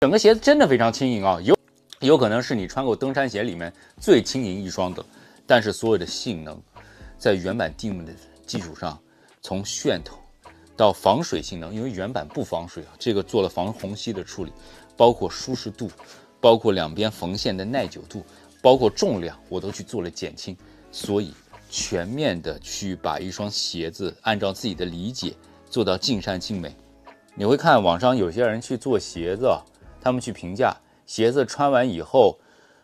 整个鞋子真的非常轻盈啊，有有可能是你穿过登山鞋里面最轻盈一双的。但是所有的性能，在原版 Dim 的基础上，从楦头到防水性能，因为原版不防水啊，这个做了防虹吸的处理，包括舒适度，包括两边缝线的耐久度，包括重量，我都去做了减轻，所以全面的去把一双鞋子按照自己的理解做到尽善尽美。你会看网上有些人去做鞋子啊，他们去评价鞋子穿完以后，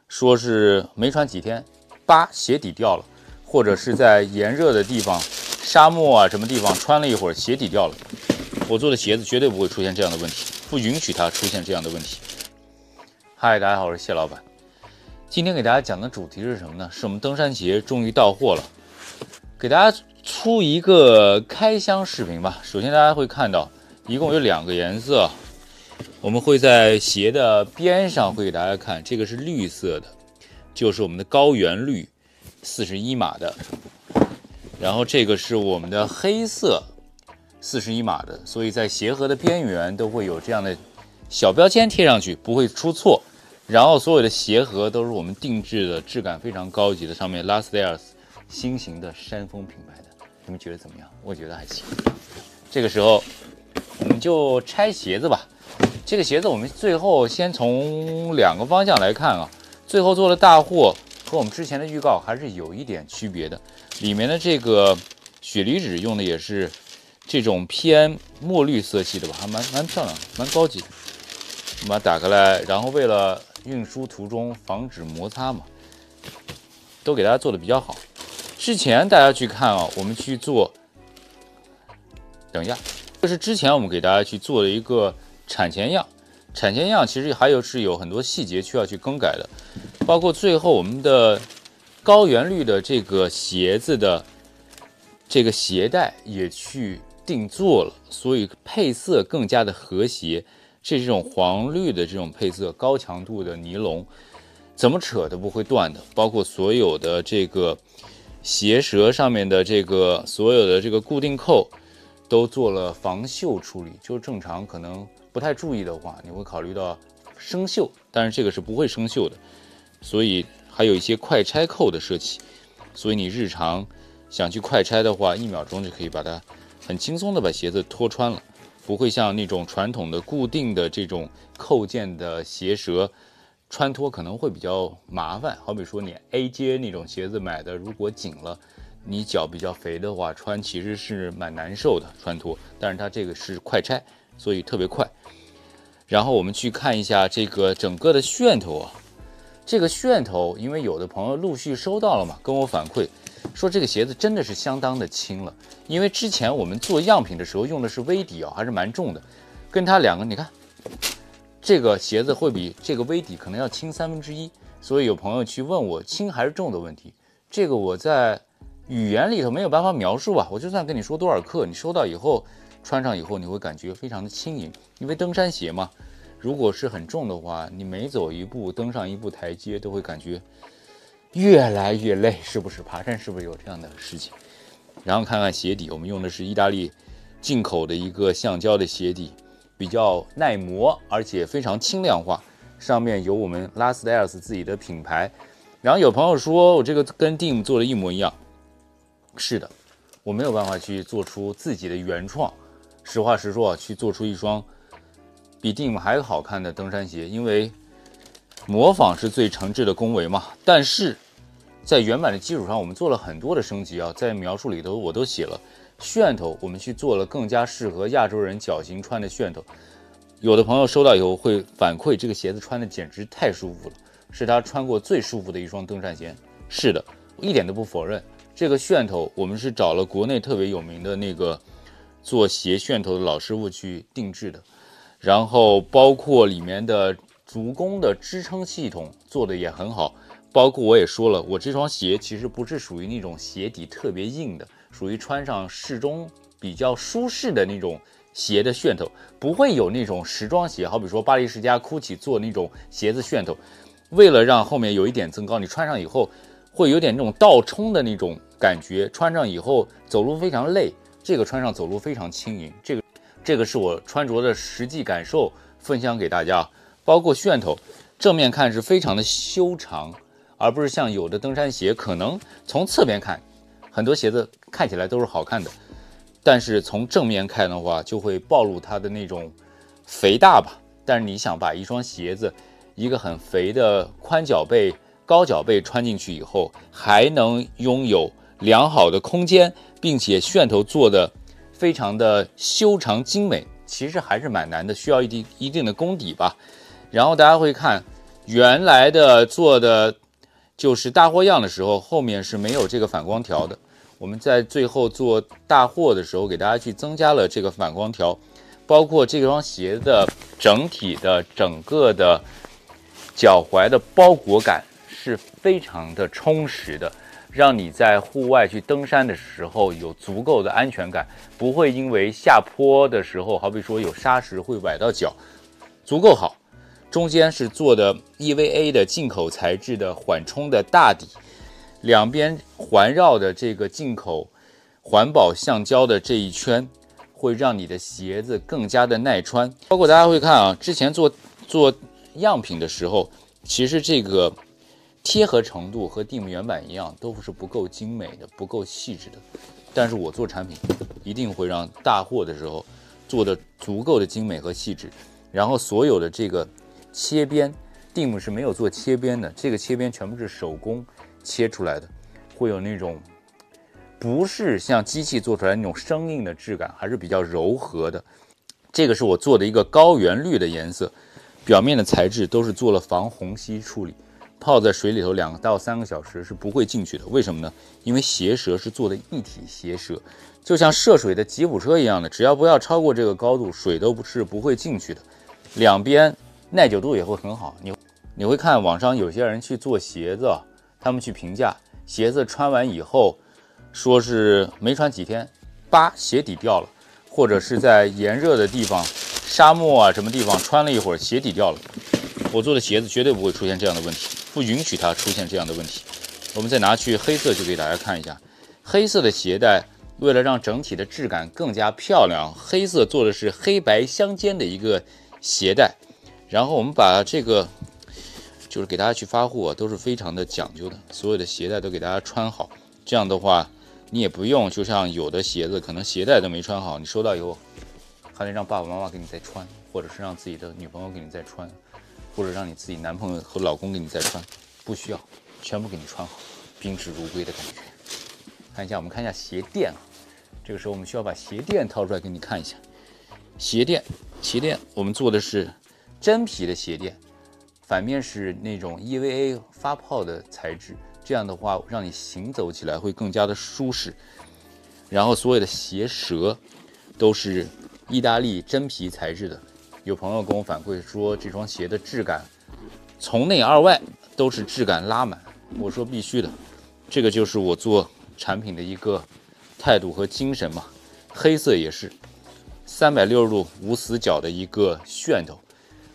说是没穿几天。八鞋底掉了，或者是在炎热的地方，沙漠啊什么地方穿了一会儿鞋底掉了。我做的鞋子绝对不会出现这样的问题，不允许它出现这样的问题。嗨，大家好，我是谢老板。今天给大家讲的主题是什么呢？是我们登山鞋终于到货了，给大家出一个开箱视频吧。首先大家会看到，一共有两个颜色，我们会在鞋的边上会给大家看，这个是绿色的。就是我们的高原绿，四十一码的，然后这个是我们的黑色，四十一码的，所以在鞋盒的边缘都会有这样的小标签贴上去，不会出错。然后所有的鞋盒都是我们定制的，质感非常高级的，上面 Last Airs 新型的山峰品牌的，你们觉得怎么样？我觉得还行。这个时候我们就拆鞋子吧。这个鞋子我们最后先从两个方向来看啊。最后做的大货和我们之前的预告还是有一点区别的，里面的这个雪梨纸用的也是这种偏墨绿色系的吧，还蛮蛮漂亮，蛮高级的。我们把它打开来，然后为了运输途中防止摩擦嘛，都给大家做的比较好。之前大家去看啊，我们去做，等一下，这是之前我们给大家去做的一个产前样。产前样其实还有是有很多细节需要去更改的，包括最后我们的高原绿的这个鞋子的这个鞋带也去定做了，所以配色更加的和谐。是这种黄绿的这种配色，高强度的尼龙，怎么扯都不会断的。包括所有的这个鞋舌上面的这个所有的这个固定扣都做了防锈处理，就正常可能。不太注意的话，你会考虑到生锈，但是这个是不会生锈的，所以还有一些快拆扣的设计，所以你日常想去快拆的话，一秒钟就可以把它很轻松的把鞋子脱穿了，不会像那种传统的固定的这种扣件的鞋舌穿脱可能会比较麻烦。好比说你 A 阶那种鞋子买的，如果紧了，你脚比较肥的话，穿其实是蛮难受的穿脱，但是它这个是快拆。所以特别快，然后我们去看一下这个整个的楦头啊，这个楦头，因为有的朋友陆续收到了嘛，跟我反馈说这个鞋子真的是相当的轻了，因为之前我们做样品的时候用的是微底啊，还是蛮重的，跟它两个你看，这个鞋子会比这个微底可能要轻三分之一，所以有朋友去问我轻还是重的问题，这个我在语言里头没有办法描述啊，我就算跟你说多少克，你收到以后。穿上以后你会感觉非常的轻盈，因为登山鞋嘛，如果是很重的话，你每走一步登上一步台阶都会感觉越来越累，是不是？爬山是不是有这样的事情？然后看看鞋底，我们用的是意大利进口的一个橡胶的鞋底，比较耐磨，而且非常轻量化，上面有我们 Last Airs 自己的品牌。然后有朋友说我这个跟 Dim 做的一模一样，是的，我没有办法去做出自己的原创。实话实说啊，去做出一双比 Dim 还好看的登山鞋，因为模仿是最诚挚的恭维嘛。但是在原版的基础上，我们做了很多的升级啊，在描述里头我都写了楦头，我们去做了更加适合亚洲人脚型穿的楦头。有的朋友收到以后会反馈，这个鞋子穿的简直太舒服了，是他穿过最舒服的一双登山鞋。是的，一点都不否认。这个楦头我们是找了国内特别有名的那个。做鞋楦头的老师傅去定制的，然后包括里面的足弓的支撑系统做的也很好，包括我也说了，我这双鞋其实不是属于那种鞋底特别硬的，属于穿上适中比较舒适的那种鞋的楦头，不会有那种时装鞋，好比说巴黎世家、GUCCI 做那种鞋子楦头，为了让后面有一点增高，你穿上以后会有点那种倒冲的那种感觉，穿上以后走路非常累。这个穿上走路非常轻盈，这个这个是我穿着的实际感受，分享给大家。包括楦头，正面看是非常的修长，而不是像有的登山鞋可能从侧面看，很多鞋子看起来都是好看的，但是从正面看的话，就会暴露它的那种肥大吧。但是你想把一双鞋子，一个很肥的宽脚背、高脚背穿进去以后，还能拥有良好的空间，并且楦头做的非常的修长精美，其实还是蛮难的，需要一定一定的功底吧。然后大家会看原来的做的就是大货样的时候，后面是没有这个反光条的。我们在最后做大货的时候，给大家去增加了这个反光条，包括这双鞋的整体的整个的脚踝的包裹感是非常的充实的，让你在户外去登山的时候有足够的安全感，不会因为下坡的时候，好比说有沙石会崴到脚，足够好。中间是做的 EVA 的进口材质的缓冲的大底，两边环绕的这个进口环保橡胶的这一圈，会让你的鞋子更加的耐穿。包括大家会看啊，之前做做样品的时候，其实这个贴合程度和地姆原版一样，都是不够精美的，不够细致的。但是我做产品，一定会让大货的时候做的足够的精美和细致，然后所有的这个。切边，蒂姆是没有做切边的，这个切边全部是手工切出来的，会有那种不是像机器做出来那种生硬的质感，还是比较柔和的。这个是我做的一个高原绿的颜色，表面的材质都是做了防虹吸处理，泡在水里头两到三个小时是不会进去的。为什么呢？因为鞋舌是做的一体鞋舌，就像涉水的吉普车一样的，只要不要超过这个高度，水都不是不会进去的。两边。耐久度也会很好，你你会看网上有些人去做鞋子，他们去评价鞋子穿完以后，说是没穿几天，叭鞋底掉了，或者是在炎热的地方，沙漠啊什么地方穿了一会儿鞋底掉了。我做的鞋子绝对不会出现这样的问题，不允许它出现这样的问题。我们再拿去黑色去给大家看一下，黑色的鞋带为了让整体的质感更加漂亮，黑色做的是黑白相间的一个鞋带。然后我们把这个，就是给大家去发货，都是非常的讲究的，所有的鞋带都给大家穿好。这样的话，你也不用就像有的鞋子可能鞋带都没穿好，你收到以后还得让爸爸妈妈给你再穿，或者是让自己的女朋友给你再穿，或者让你自己男朋友和老公给你再穿，不需要，全部给你穿好，宾至如归的感觉。看一下，我们看一下鞋垫啊，这个时候我们需要把鞋垫掏出来给你看一下。鞋垫，鞋垫，我们做的是。真皮的鞋垫，反面是那种 EVA 发泡的材质，这样的话让你行走起来会更加的舒适。然后所有的鞋舌都是意大利真皮材质的。有朋友跟我反馈说这双鞋的质感从内而外都是质感拉满，我说必须的，这个就是我做产品的一个态度和精神嘛。黑色也是三百六十度无死角的一个楦头。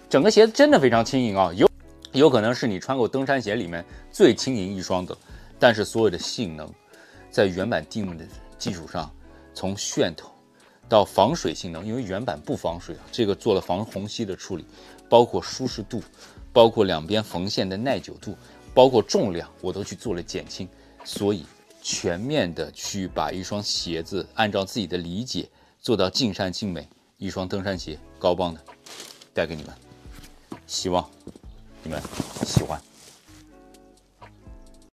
整个鞋子真的非常轻盈啊，有有可能是你穿过登山鞋里面最轻盈一双的。但是所有的性能，在原版蒂姆的基础上，从楦头到防水性能，因为原版不防水啊，这个做了防虹吸的处理，包括舒适度，包括两边缝线的耐久度，包括重量，我都去做了减轻。所以全面的去把一双鞋子按照自己的理解做到尽善尽美，一双登山鞋高帮的带给你们。希望你们喜欢。